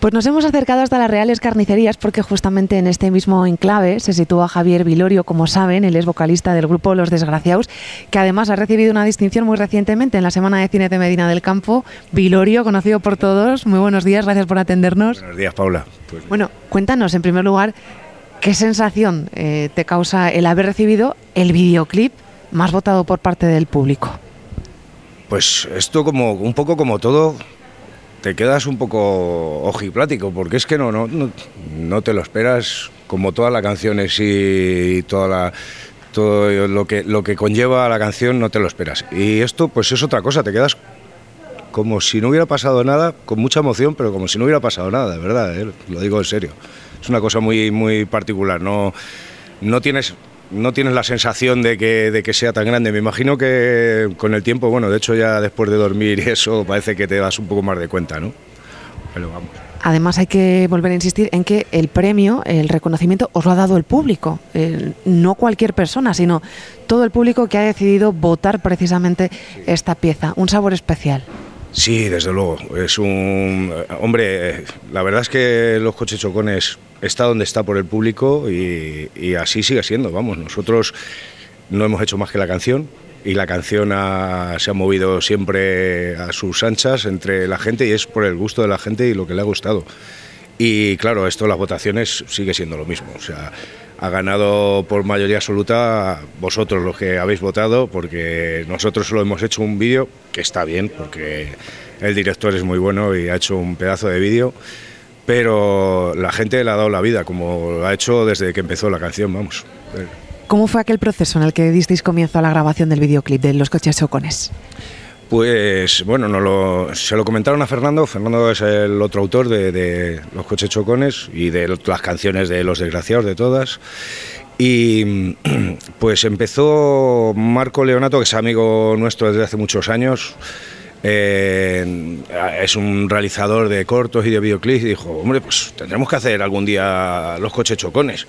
Pues nos hemos acercado hasta las Reales Carnicerías porque justamente en este mismo enclave se sitúa Javier Vilorio, como saben, él es vocalista del grupo Los Desgraciados, que además ha recibido una distinción muy recientemente en la Semana de Cine de Medina del Campo. Vilorio, conocido por todos, muy buenos días, gracias por atendernos. Buenos días, Paula. Pues bueno, cuéntanos en primer lugar, ¿qué sensación eh, te causa el haber recibido el videoclip más votado por parte del público? Pues esto como un poco como todo te quedas un poco ojiplático, porque es que no, no, no, te lo esperas, como todas las canciones y toda la, todo lo que, lo que conlleva la canción, no te lo esperas. Y esto, pues es otra cosa, te quedas como si no hubiera pasado nada, con mucha emoción, pero como si no hubiera pasado nada, de verdad, ¿eh? lo digo en serio. Es una cosa muy, muy particular, no, no tienes no tienes la sensación de que, de que sea tan grande. Me imagino que con el tiempo, bueno, de hecho ya después de dormir y eso parece que te das un poco más de cuenta, ¿no? Pero vamos. Además hay que volver a insistir en que el premio, el reconocimiento, os lo ha dado el público, no cualquier persona, sino todo el público que ha decidido votar precisamente esta pieza. Un sabor especial. Sí, desde luego. Es un. Hombre, la verdad es que los coches chocones está donde está por el público y, así sigue siendo. Vamos, nosotros no hemos hecho más que la canción y la canción se ha movido siempre a sus anchas entre la gente y es por el gusto de la gente y lo que le ha gustado. Y claro, esto, las votaciones, sigue siendo lo mismo. O sea, ha ganado por mayoría absoluta vosotros los que habéis votado, porque nosotros solo hemos hecho un vídeo, que está bien, porque el director es muy bueno y ha hecho un pedazo de vídeo, pero la gente le ha dado la vida, como lo ha hecho desde que empezó la canción, vamos. ¿Cómo fue aquel proceso en el que disteis comienzo a la grabación del videoclip de Los Coches Chocones? Pues bueno, lo, se lo comentaron a Fernando. Fernando es el otro autor de, Los Coches Chocones y de las canciones de Los Desgraciados, de todas. Y pues empezó Marco Leonato, que es amigo nuestro desde hace muchos años. Eh, es un realizador de cortos y de videoclips y dijo, hombre, pues tendremos que hacer algún día los coches chocones.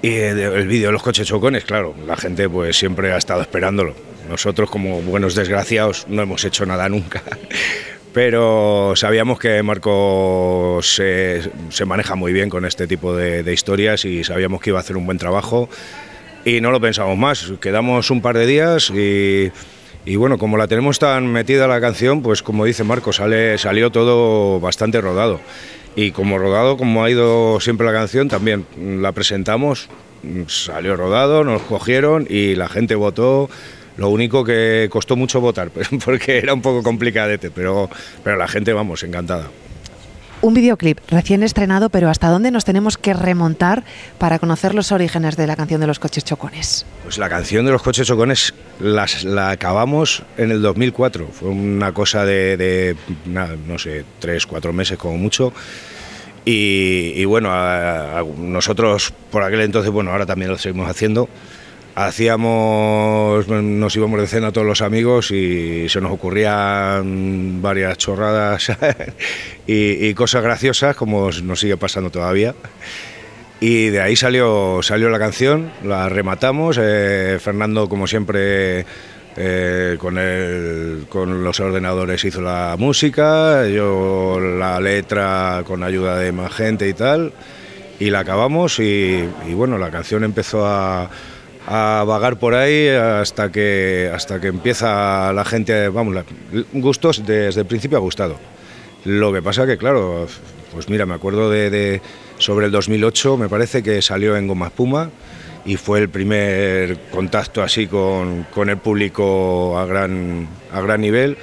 Y el vídeo de los coches chocones, claro, la gente pues siempre ha estado esperándolo. Nosotros como buenos desgraciados no hemos hecho nada nunca, pero sabíamos que Marco se, maneja muy bien con este tipo de, historias y sabíamos que iba a hacer un buen trabajo y no lo pensamos más. Quedamos un par de días y, bueno, como la tenemos tan metida la canción, pues como dice Marco, sale, salió todo bastante rodado. Y como rodado, como ha ido siempre la canción, también la presentamos, salió rodado, nos cogieron y la gente votó lo único que costó mucho votar, porque era un poco complicadete, pero, pero la gente, vamos, encantada. Un videoclip recién estrenado, pero ¿hasta dónde nos tenemos que remontar para conocer los orígenes de la canción de los coches chocones? Pues la canción de los coches chocones la acabamos en el 2004. Fue una cosa de, no sé, tres, cuatro meses como mucho. Y, bueno, nosotros por aquel entonces, bueno, ahora también lo seguimos haciendo hacíamos, nos íbamos de cena todos los amigos y se nos ocurrían varias chorradas y, cosas graciosas, como nos sigue pasando todavía. Y de ahí salió, salió la canción, la rematamos. Eh, Fernando, como siempre, eh, con, el, con los ordenadores hizo la música, yo la letra con ayuda de más gente y tal. Y la acabamos y bueno, la canción empezó a a vagar por ahí hasta que, hasta que empieza la gente, vamos, gustos desde el principio ha gustado. Lo que pasa que, claro, pues mira, me acuerdo de, sobre el 2008, me parece que salió en Goma Puma y fue el primer contacto así con, con el público a gran, a gran nivel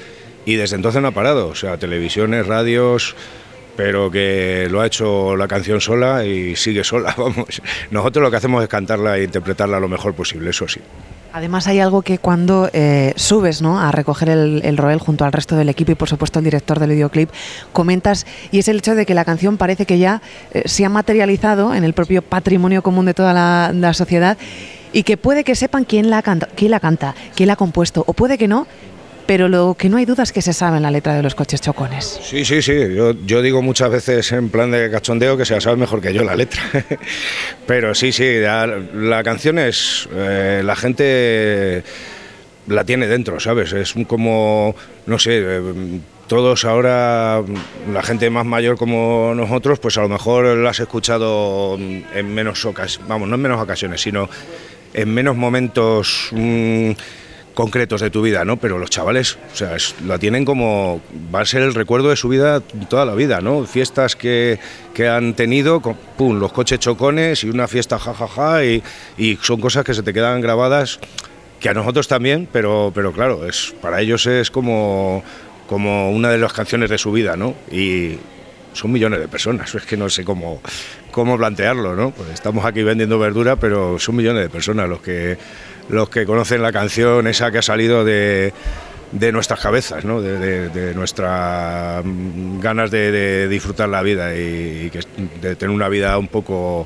y desde entonces no ha parado, o sea, televisiones, radios, pero que lo ha hecho la canción sola y sigue sola, vamos. Nosotros lo que hacemos es cantarla e interpretarla lo mejor posible, eso sí. Además hay algo que cuando eh, subes ¿no? a recoger el, el, Roel junto al resto del equipo y por supuesto el director del videoclip, comentas y es el hecho de que la canción parece que ya eh, se ha materializado en el propio patrimonio común de toda la, sociedad y que puede que sepan quién la, canta, quién la canta, quién la ha compuesto o puede que no, pero lo que no hay duda es que se sabe en la letra de los coches chocones. Sí, sí, sí. Yo, digo muchas veces en plan de cachondeo que se la sabe mejor que yo la letra. pero sí, sí, la, canción es. Eh, la gente la tiene dentro, ¿sabes? Es como, no sé, eh, todos ahora, la gente más mayor como nosotros, pues a lo mejor lo has escuchado en menos ocasiones, vamos, no en menos ocasiones, sino en menos momentos mm, concretos de tu vida, ¿no? Pero los chavales, o sea, la tienen como, va a ser el recuerdo de su vida toda la vida, ¿no? Fiestas que, que han tenido, pum, los coches chocones y una fiesta jajaja y, y son cosas que se te quedan grabadas que a nosotros también, pero, pero claro, es, para ellos es como como una de las canciones de su vida, ¿no? Y son millones de personas, es que no sé cómo, cómo plantearlo, ¿no? Pues estamos aquí vendiendo verdura, pero son millones de personas los que, los que conocen la canción esa que ha salido de, de nuestras cabezas, ¿no? de, nuestras ganas de, disfrutar la vida y, y de tener una vida un poco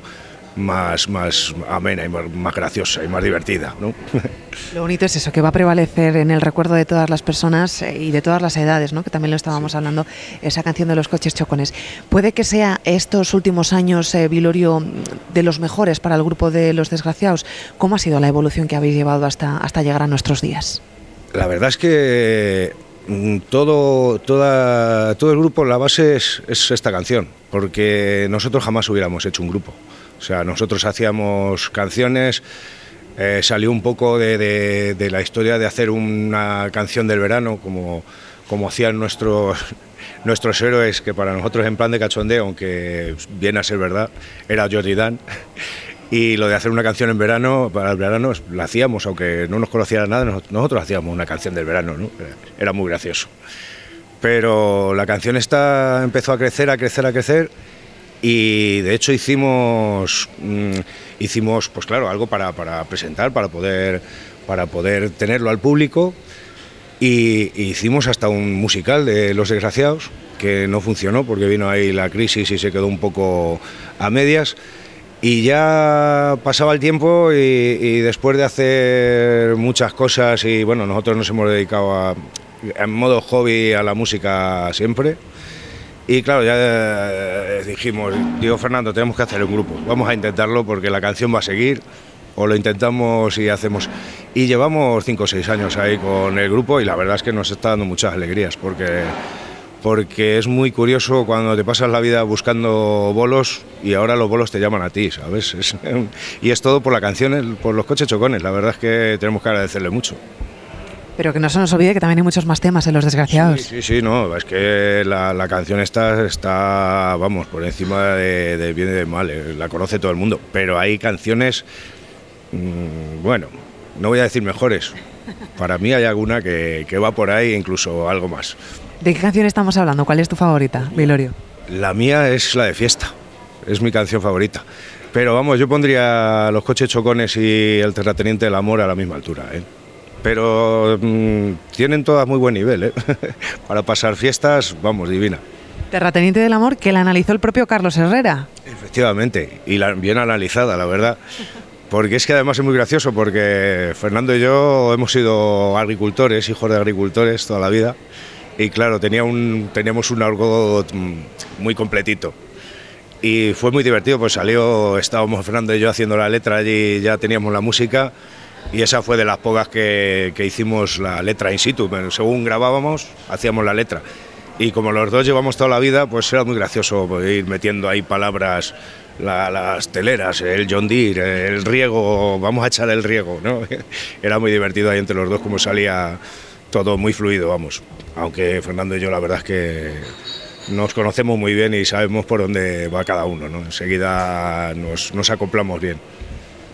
más, más amena y más, graciosa y más divertida. ¿no? Lo bonito es eso, que va a prevalecer en el recuerdo de todas las personas eh, y de todas las edades, ¿no? que también lo estábamos hablando, esa canción de los coches chocones. Puede que sea estos últimos años, eh, Vilorio, de los mejores para el grupo de los desgraciados. ¿Cómo ha sido la evolución que habéis llevado hasta, hasta llegar a nuestros días? La verdad es que mm, todo, toda, todo el grupo, la base es, es esta canción, porque nosotros jamás hubiéramos hecho un grupo. O sea, nosotros hacíamos canciones, eh, salió un poco de, la historia de hacer una canción del verano, como, hacían nuestros, nuestros héroes, que para nosotros en plan de cachondeo, aunque viene a ser verdad, era Jordi Dan. Y lo de hacer una canción en verano, para el verano, la hacíamos, aunque no nos conociera nada, nosotros hacíamos una canción del verano, ¿no? Era muy gracioso. Pero la canción esta empezó a crecer, a crecer, a crecer y de hecho hicimos, mm, hicimos pues claro, algo para, presentar, para poder, para poder tenerlo al público y, hicimos hasta un musical de Los Desgraciados que no funcionó porque vino ahí la crisis y se quedó un poco a medias. Y ya pasaba el tiempo y, y, después de hacer muchas cosas y bueno, nosotros nos hemos dedicado a, en modo hobby a la música siempre. Y claro, ya eh, dijimos, digo Fernando, tenemos que hacer un grupo, vamos a intentarlo porque la canción va a seguir, o lo intentamos y hacemos. Y llevamos cinco o seis años ahí con el grupo y la verdad es que nos está dando muchas alegrías porque, porque es muy curioso cuando te pasas la vida buscando bolos y ahora los bolos te llaman a ti, ¿sabes? y es todo por la canción, por los coches chocones, la verdad es que tenemos que agradecerle mucho. Pero que no se nos olvide que también hay muchos más temas en Los Desgraciados. Sí, sí, sí, no, es que la, canción está, está, vamos, por encima de, bien y de mal, eh, la conoce todo el mundo, pero hay canciones, mm, bueno, no voy a decir mejores, para mí hay alguna que, va por ahí, incluso algo más. ¿De qué canción estamos hablando? ¿Cuál es tu favorita, Vilorio? La mía es la de Fiesta, es mi canción favorita. Pero vamos, yo pondría Los coches chocones y El terrateniente del amor a la misma altura. ¿eh? Pero mm, tienen todas muy buen nivel. ¿eh? Para pasar fiestas, vamos, divina. Terrateniente del Amor, que la analizó el propio Carlos Herrera. Efectivamente, y bien analizada, la verdad. Porque es que además es muy gracioso, porque Fernando y yo hemos sido agricultores, hijos de agricultores toda la vida. Y claro, tenía un, teníamos un algo mm, muy completito. Y fue muy divertido, pues salió, estábamos Fernando y yo haciendo la letra allí, ya teníamos la música y esa fue de las pocas que, hicimos la letra in situ. Según grabábamos, hacíamos la letra. Y como los dos llevamos toda la vida, pues era muy gracioso ir metiendo ahí palabras, las teleras, el John Deere, el riego, vamos a echar el riego, ¿no? Era muy divertido ahí entre los dos como salía todo muy fluido, vamos. Aunque Fernando y yo la verdad es que nos conocemos muy bien y sabemos por dónde va cada uno, ¿no? Enseguida nos acoplamos bien.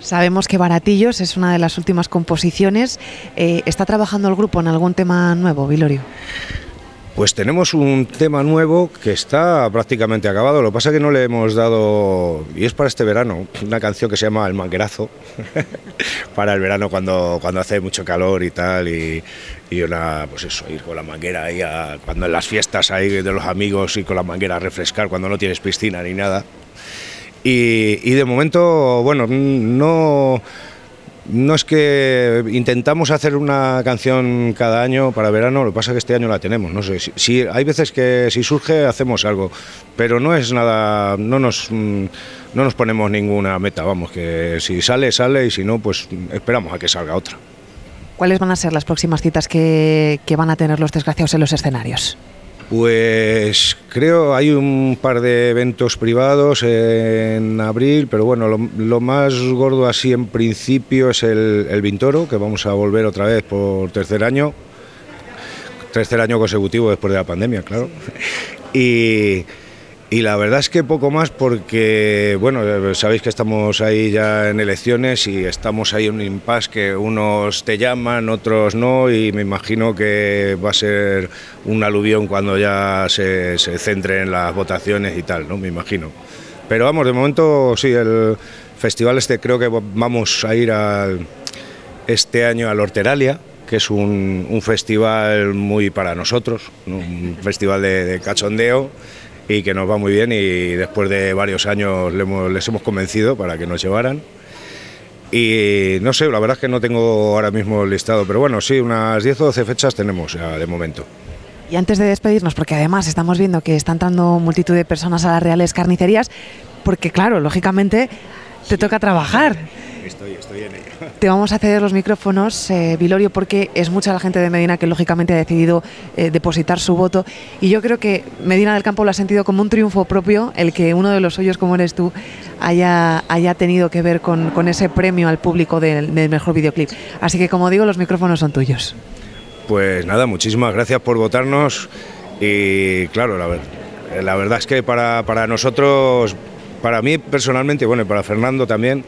Sabemos que Baratillos es una de las últimas composiciones. Eh, ¿Está trabajando el grupo en algún tema nuevo, Vilorio? Pues tenemos un tema nuevo que está prácticamente acabado. Lo que pasa es que no le hemos dado, y es para este verano, una canción que se llama El Manguerazo, para el verano cuando, cuando hace mucho calor y tal, y, una, pues eso, ir con la manguera ahí, cuando en las fiestas ahí de los amigos y con la manguera a refrescar, cuando no tienes piscina ni nada. Y, de momento, bueno, no, no es que intentamos hacer una canción cada año para verano, lo que pasa es que este año la tenemos, no sé, si, hay veces que si surge hacemos algo, pero no es nada, no nos, no nos ponemos ninguna meta, vamos, que si sale, sale y si no, pues esperamos a que salga otra. ¿Cuáles van a ser las próximas citas que van a tener los desgraciados en los escenarios? Pues creo hay un par de eventos privados en abril, pero bueno, lo, más gordo así en principio es el, el Vintoro, que vamos a volver otra vez por tercer año, tercer año consecutivo después de la pandemia, claro. Y, y la verdad es que poco más porque, bueno, sabéis que estamos ahí ya en elecciones y estamos ahí en un impasse que unos te llaman, otros no y me imagino que va a ser un aluvión cuando ya se, se centre en las votaciones y tal, ¿no? Me imagino. Pero vamos, de momento sí, el festival este creo que vamos a ir al, este año al Horteralia, que es un, un festival muy para nosotros, ¿no? un festival de cachondeo y que nos va muy bien y después de varios años les hemos, convencido para que nos llevaran. Y no sé, la verdad es que no tengo ahora mismo el listado, pero bueno, sí, unas 10 o 12 fechas tenemos ya de momento. Y antes de despedirnos, porque además estamos viendo que está entrando multitud de personas a las reales carnicerías, porque claro, lógicamente te toca trabajar. Estoy, estoy en ello. Te vamos a ceder los micrófonos, eh, Vilorio, porque es mucha la gente de Medina que lógicamente ha decidido eh, depositar su voto. Y yo creo que Medina del Campo lo ha sentido como un triunfo propio el que uno de los suyos, como eres tú, haya, haya tenido que ver con, con ese premio al público del, del mejor videoclip. Así que, como digo, los micrófonos son tuyos. Pues nada, muchísimas gracias por votarnos y claro, la, ver- la verdad es que para, para nosotros, para mí personalmente, bueno, y para Fernando también,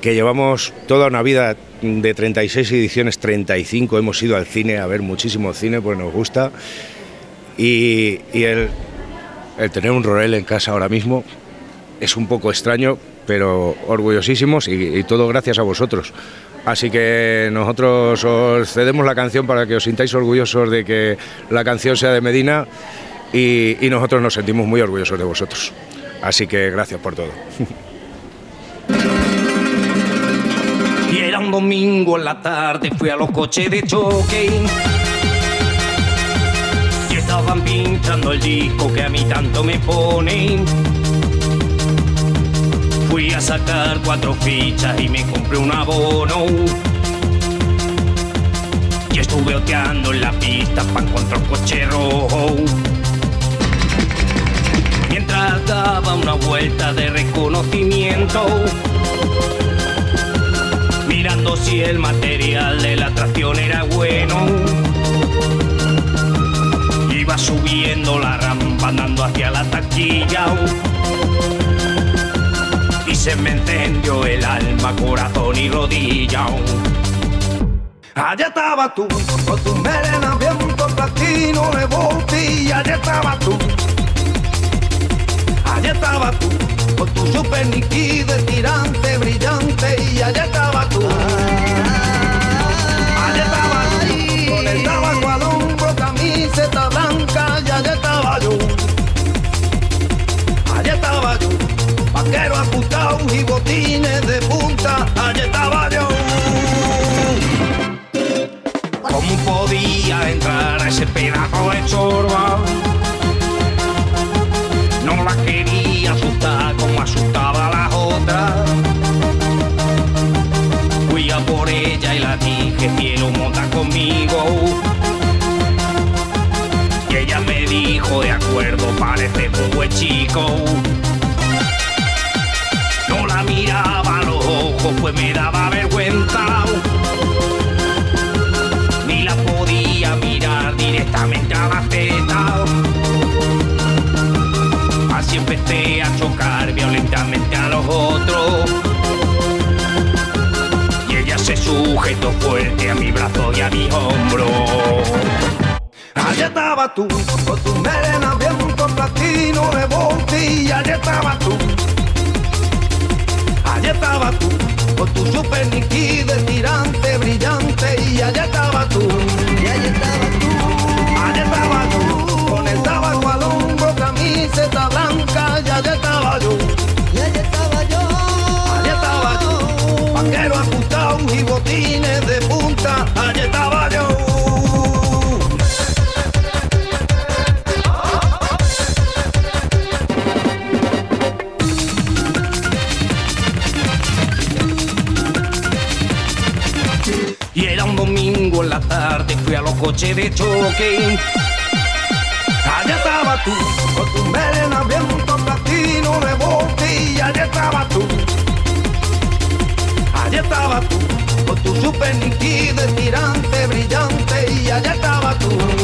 que llevamos toda una vida de 36 ediciones, 35, hemos ido al cine a ver muchísimo cine, pues nos gusta, y, el tener un Rorel en casa ahora mismo es un poco extraño, pero orgullosísimos y, y todo gracias a vosotros. Así que nosotros os cedemos la canción para que os sintáis orgullosos de que la canción sea de Medina y, y nosotros nos sentimos muy orgullosos de vosotros. Así que gracias por todo. Y era un domingo en la tarde, fui a los coches de choque. Y estaban pinchando el disco que a mí tanto me pone. Fui a sacar cuatro fichas y me compré un abono. Y estuve oteando en la pista para encontrar un coche rojo. Mientras daba una vuelta de reconocimiento mirando si el material de la atracción era bueno. Iba subiendo la rampa andando hacia la taquilla y se me encendió el alma, corazón y rodilla. Allá estaba tú, con tu melena viento platino de voltilla, allá estaba tú. Allá estaba tú, con tu super nítido, tirante, brillante, y allá estaba tú. Allá estaba tú, con el tabaco al hombro, camiseta blanca, y allá estaba yo. Allá estaba yo, vaquero ajustado y botines de punta, allá estaba yo. ¿Cómo podía entrar a ese pedazo de chorba? Buen chico. No la miraba a los ojos, pues me daba vergüenza. Ni la podía mirar directamente a la teta. Así empecé a chocar violentamente a los otros. Y ella se sujetó fuerte a mi brazo y a mi hombro. Allá estaba tú, con tu melena viento platino de voltilla, allá estaba tú. Allá estaba tú, con tu super nítido, tirante, brillante, y allá estaba tú. Allá estabas tú, con tu melena viento platino rebote y allá estabas tú. Allá estabas tú, con tu super nitidez tirante brillante y allá estabas tú.